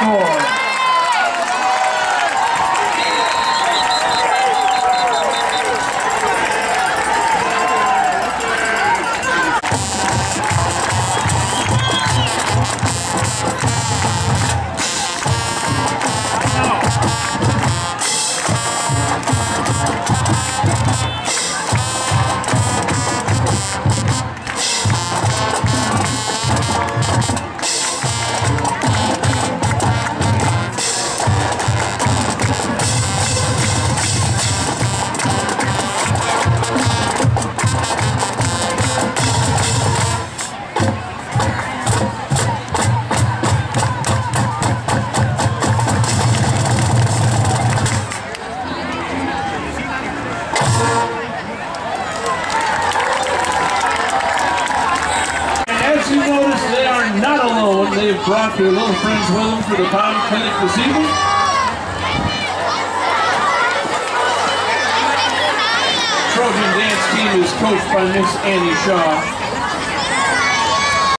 the they've brought their little friends with them for the Pound Clinic this evening. Trojan dance team is coached by Miss Annie Shaw.